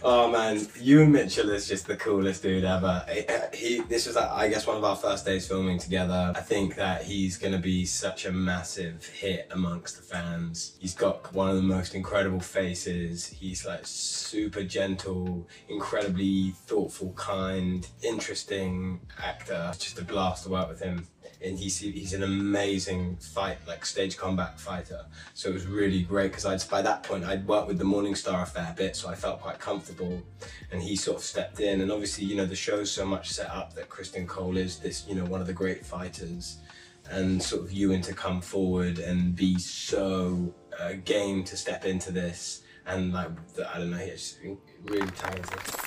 Oh man, Ewan Mitchell is just the coolest dude ever. He, this was, I guess, one of our first days filming together. I think that he's gonna be such a massive hit amongst the fans. He's got one of the most incredible faces. He's like super gentle, incredibly thoughtful, kind, interesting actor. It's just a blast to work with him and he's he's an amazing fight like stage combat fighter. So it was really great because I'd by that point I'd worked with the Morning Star a fair bit so I felt quite comfortable. And he sort of stepped in and obviously you know the show's so much set up that Criston Cole is this you know one of the great fighters. And sort of Ewan to come forward and be so uh, game to step into this and like I don't know he's really talented